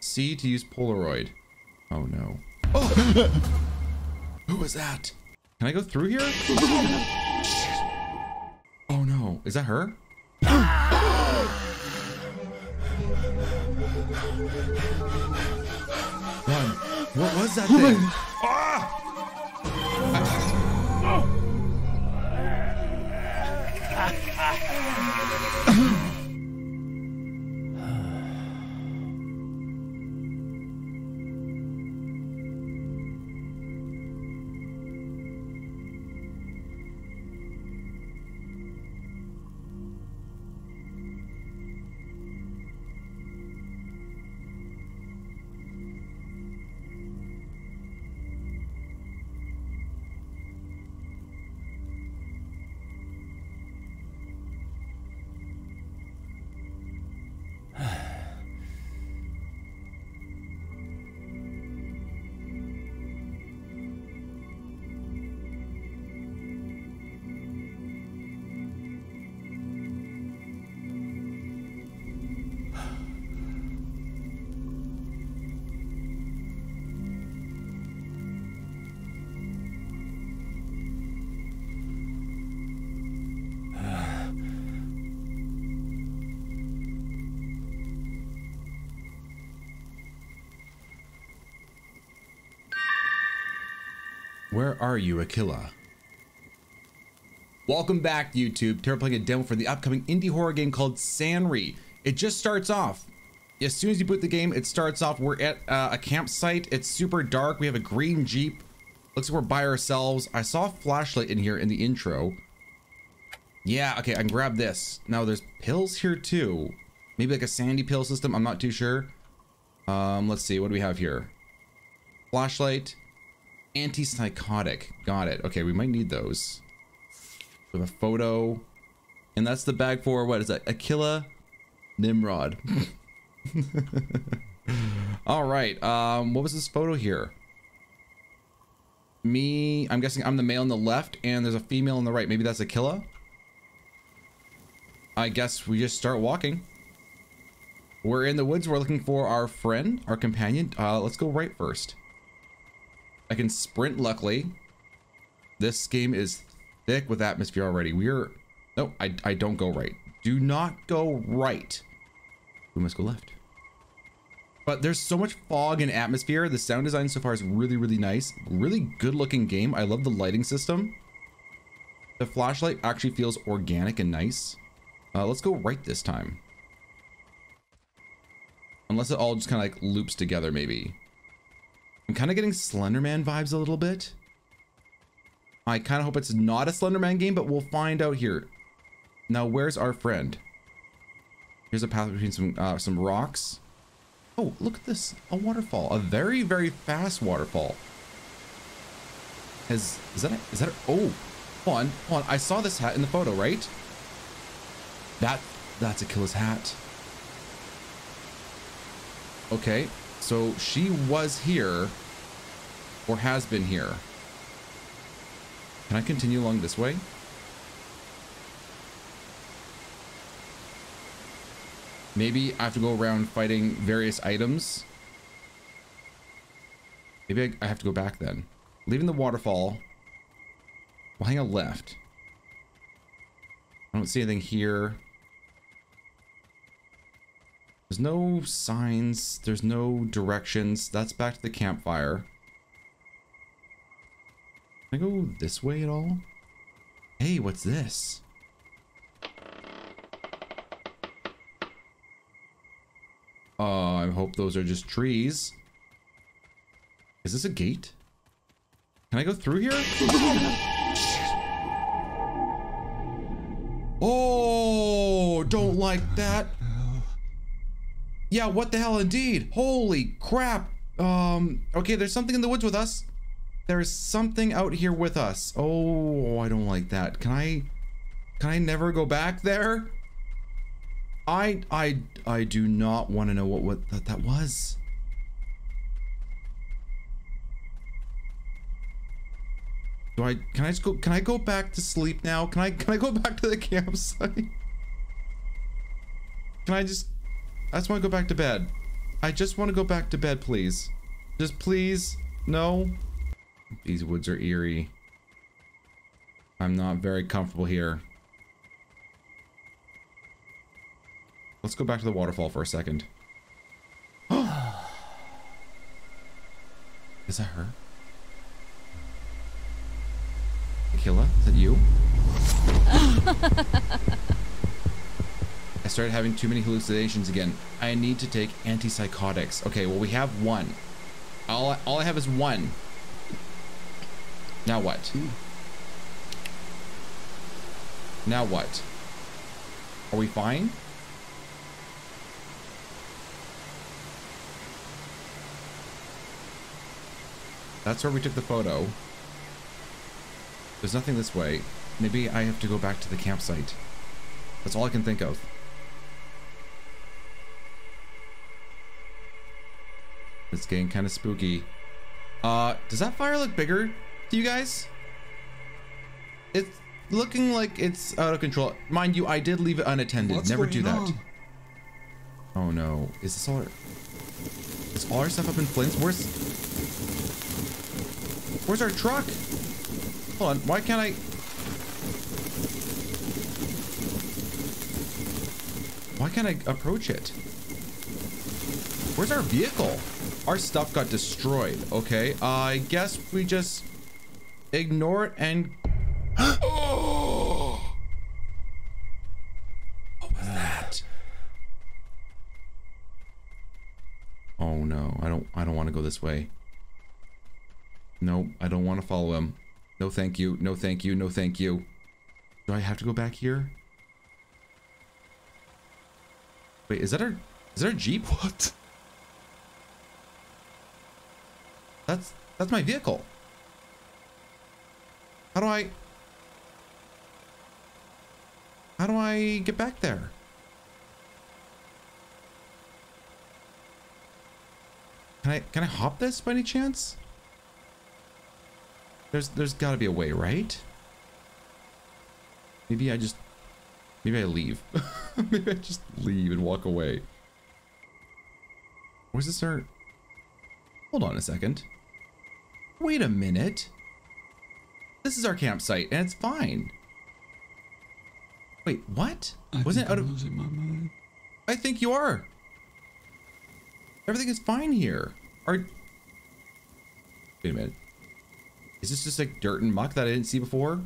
C to use Polaroid. Oh no. Oh! Who was that? Can I go through here? Oh no. Is that her? Run. What was that thing? Ah! Where are you, Aquila? Welcome back, YouTube. Tara playing a demo for the upcoming indie horror game called Sanri. It just starts off. As soon as you boot the game, it starts off. We're at uh, a campsite. It's super dark. We have a green Jeep. Looks like we're by ourselves. I saw a flashlight in here in the intro. Yeah, okay, I can grab this. Now, there's pills here too. Maybe like a sandy pill system. I'm not too sure. Um, let's see. What do we have here? Flashlight. Antipsychotic. Got it. Okay, we might need those. With a photo. And that's the bag for, what is that? Aquila Nimrod. All right. Um, what was this photo here? Me, I'm guessing I'm the male on the left and there's a female on the right. Maybe that's Aquila? I guess we just start walking. We're in the woods. We're looking for our friend, our companion. Uh, let's go right first. I can sprint, luckily. This game is thick with atmosphere already. We are... No, I, I don't go right. Do not go right. We must go left. But there's so much fog and atmosphere. The sound design so far is really, really nice. Really good looking game. I love the lighting system. The flashlight actually feels organic and nice. Uh, let's go right this time. Unless it all just kind of like loops together, maybe. I'm kind of getting Slenderman vibes a little bit. I kind of hope it's not a Slenderman game, but we'll find out here. Now, where's our friend? Here's a path between some uh, some rocks. Oh, look at this. A waterfall. A very, very fast waterfall. Is, is that a, is that a, oh, hold on, hold on. I saw this hat in the photo, right? That, that's Aquila's hat. Okay, so she was here or has been here. Can I continue along this way? Maybe I have to go around fighting various items. Maybe I, have to go back then. Leaving the waterfall. We'll hang a left. I don't see anything here. There's no signs. There's no directions. That's back to the campfire. Can I go this way at all? Hey, what's this? Uh, I hope those are just trees. Is this a gate? Can I go through here? oh, don't like that. Yeah, what the hell indeed? Holy crap. Um, okay, there's something in the woods with us. There's something out here with us. Oh, I don't like that. Can I, can I never go back there? I, I, I do not want to know what, what that, that was. Do I, can I just go, can I go back to sleep now? Can I, can I go back to the campsite? Can I just I just want to go back to bed. I just want to go back to bed, please. Just please. No. These woods are eerie. I'm not very comfortable here. Let's go back to the waterfall for a second. Is that her? Killa, is that you? Started having too many hallucinations again. I need to take antipsychotics. Okay, well we have one. All, all I have is one. Now what? Now what? Are we fine? That's where we took the photo. There's nothing this way. Maybe I have to go back to the campsite. That's all I can think of. It's getting kind of spooky. Uh, does that fire look bigger to you guys? It's looking like it's out of control. Mind you, I did leave it unattended. What's Never do that. on? Oh no. Is this all our... Is all our stuff up in flames? Where's... Where's our truck? Hold on. Why can't I... Why can't I approach it? Where's our vehicle? Our stuff got destroyed. Okay. I guess we just ignore it and... oh! What was that? Oh no, I don't I don't want to go this way. No, I don't want to follow him. No thank you. No thank you. No thank you. Do I have to go back here? Wait, is that our is that our Jeep? What? That's that's my vehicle. How do I How do I get back there? Can I can I hop this by any chance? There's there's got to be a way, right? Maybe I just maybe I leave. maybe I just leave and walk away. Where's this our Hold on a second. Wait a minute. This is our campsite and it's fine. Wait, what? I Wasn't out of losing my mind. I think you are. Everything is fine here. Are Wait a minute. Is this just like dirt and muck that I didn't see before?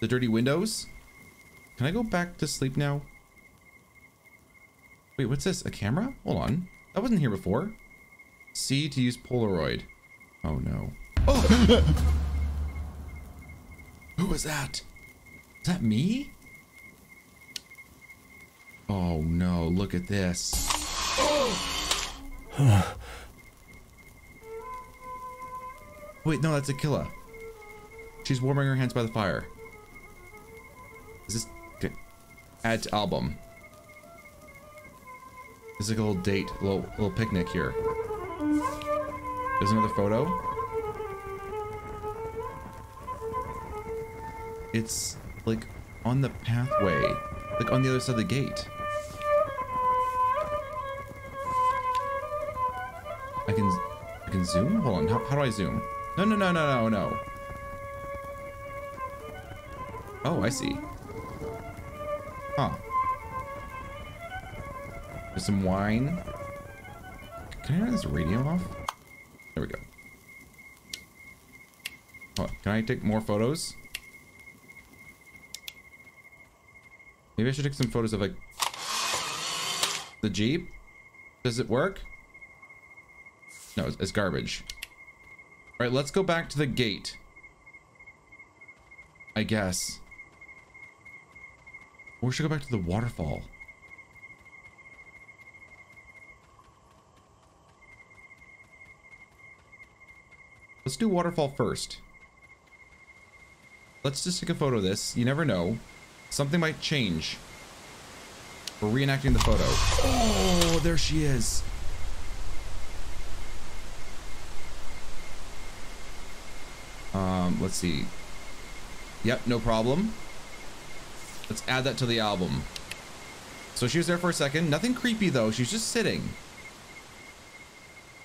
The dirty windows? Can I go back to sleep now? Wait, what's this? A camera? Hold on. That wasn't here before. C to use Polaroid. Oh no. Oh! Who was that? Is that me? Oh no, look at this. Wait, no, that's Aquila. She's warming her hands by the fire. Is this... Okay. Add album. Is like a little date, a little, little picnic here. There's another photo. It's like on the pathway, like on the other side of the gate. I can, I can zoom. Hold on. How, how do I zoom? No, no, no, no, no, no. Oh, I see. Huh. There's some wine. Can I turn this radio off? There we go. Oh, can I take more photos? Maybe I should take some photos of like the Jeep. Does it work? No, it's, it's garbage. All right, let's go back to the gate. I guess. Or we should go back to the waterfall. Let's do waterfall first. Let's just take a photo of this. You never know. Something might change. We're reenacting the photo. Oh, there she is. Um, let's see. Yep, no problem. Let's add that to the album. So she was there for a second. Nothing creepy though. She's just sitting.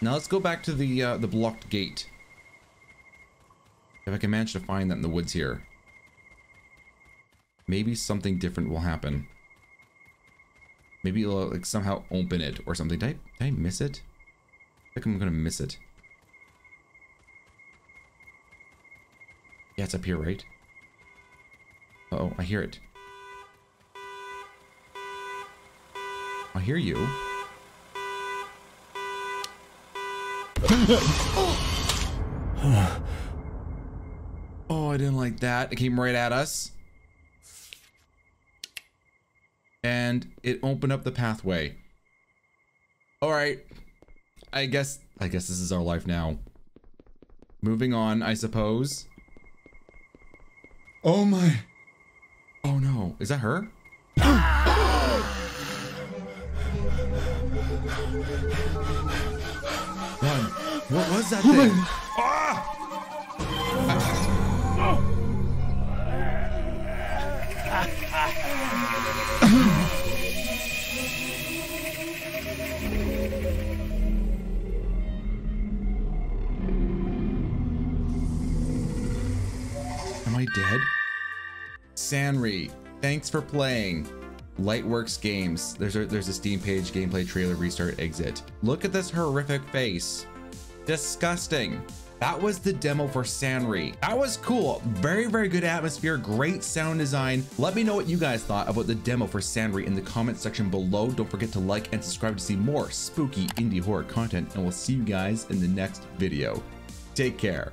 Now let's go back to the uh, the blocked gate. If I can manage to find that in the woods here. Maybe something different will happen. Maybe it'll like somehow open it or something. Did I, did I miss it? I think I'm gonna miss it. Yeah, it's up here, right? Uh oh, I hear it. I hear you. oh, I didn't like that. It came right at us. And it opened up the pathway. All right. I guess I guess this is our life now. Moving on, I suppose. Oh my. Oh no. Is that her? Run. What was that thing? Ah! I dead? Sanri, thanks for playing. Lightworks Games. There's a there's a Steam page, gameplay trailer, restart, exit. Look at this horrific face. Disgusting. That was the demo for Sanri. That was cool. Very, very good atmosphere, great sound design. Let me know what you guys thought about the demo for Sanri in the comment section below. Don't forget to like and subscribe to see more spooky indie horror content, and we'll see you guys in the next video. Take care.